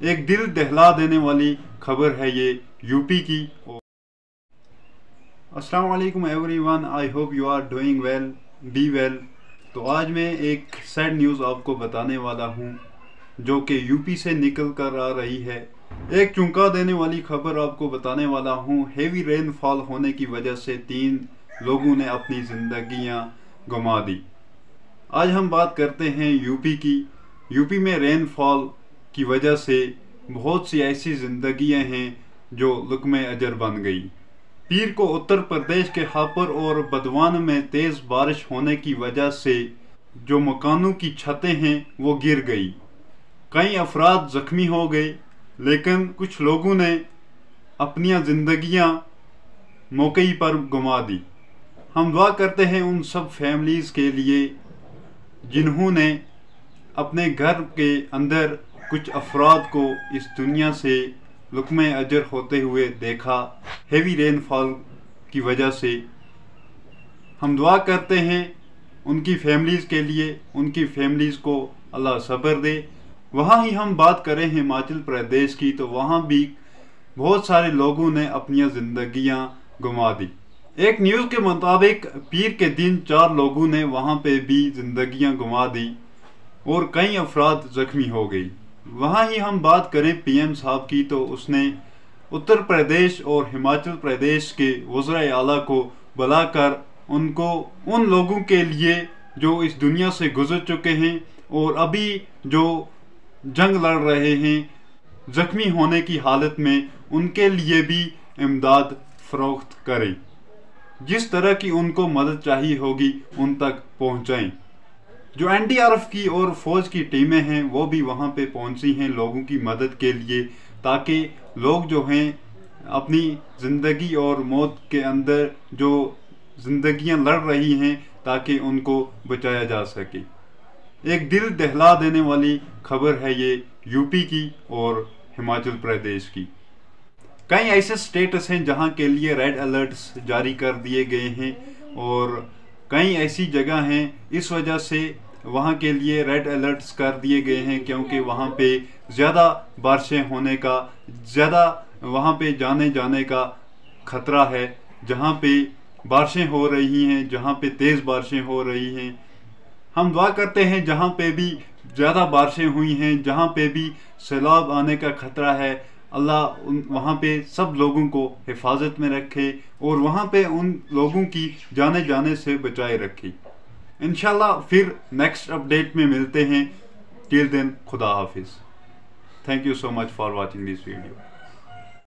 एक दिल दहला देने वाली खबर है ये यूपी की। अस्सलाम वालेकुम everyone I hope you are doing well be well तो आज मैं एक सैड न्यूज़ आपको बताने वाला हूँ, जो कि यूपी से निकल कर आ रही है। एक चुंका देने वाली खबर आपको बताने वाला हूँ हेवी रेनफॉल होने की वजह से तीन लोगों ने अपनी ज़िंदगियाँ गंवा दी। आज हम बात करते हैं यूपी की। यूपी में रेनफॉल की वजह से बहुत सी ऐसी ज़िंदगियाँ हैं जो लुकम अजर बन गई। पीर को उत्तर प्रदेश के हापुर और बदवान में तेज़ बारिश होने की वजह से जो मकानों की छतें हैं, वो गिर गई। कई अफराद ज़ख्मी हो गए, लेकिन कुछ लोगों ने अपनी ज़िंदगियाँ मौके पर गुमा दी। हम दुआ करते हैं उन सब फैमिलीज़ के लिए जिन्होंने अपने घर के अंदर कुछ अफराद को इस दुनिया से लुकम अजर होते हुए देखा। हेवी रेनफॉल की वजह से। हम दुआ करते हैं उनकी फैमिलीज़ के लिए, उनकी फैमिलीज़ को अल्लाह सब्र दे। वहाँ ही हम बात करें हिमाचल प्रदेश की तो वहाँ भी बहुत सारे लोगों ने अपनी ज़िंदगियाँ गुमा दी। एक न्यूज़ के मुताबिक पीर के दिन चार लोगों ने वहाँ पे भी ज़िंदगियाँ गुमा दी और कई अफराद ज़ख्मी हो गई। वहाँ ही हम बात करें पीएम साहब की तो उसने उत्तर प्रदेश और हिमाचल प्रदेश के वज्र आला को बुलाकर उनको उन लोगों के लिए जो इस दुनिया से गुजर चुके हैं और अभी जो जंग लड़ रहे हैं, जख्मी होने की हालत में उनके लिए भी इमदाद फरोख्त करें। जिस तरह की उनको मदद चाहिए होगी, उन तक पहुंचाएँ। जो एनडीआरएफ की और फौज की टीमें हैं, वो भी वहाँ पे पहुँची हैं लोगों की मदद के लिए, ताकि लोग जो हैं, अपनी ज़िंदगी और मौत के अंदर जो जिंदगियाँ लड़ रही हैं, ताकि उनको बचाया जा सके। एक दिल दहला देने वाली खबर है ये यूपी की और हिमाचल प्रदेश की। कई ऐसे स्टेटस हैं जहाँ के लिए रेड अलर्ट्स जारी कर दिए गए हैं, और कई ऐसी जगह हैं, इस वजह से वहाँ के लिए रेड अलर्ट्स कर दिए गए हैं क्योंकि वहाँ पे ज़्यादा बारिशें होने का, ज़्यादा वहाँ पे जाने जाने का खतरा है, जहाँ पे बारिशें हो रही हैं, जहाँ पे तेज़ बारिशें हो रही हैं। हम दुआ करते हैं जहाँ पे भी ज़्यादा बारिशें हुई हैं, जहाँ पे भी सैलाब आने का खतरा है, अल्लाह उन, वहाँ पे सब लोगों को हिफाजत में रखे और वहाँ पे उन लोगों की जाने जाने से बचाए रखे। इनशाला फिर नेक्स्ट अपडेट में मिलते हैं। टिल दिन खुदा हाफिज़। Thank you so much for watching this video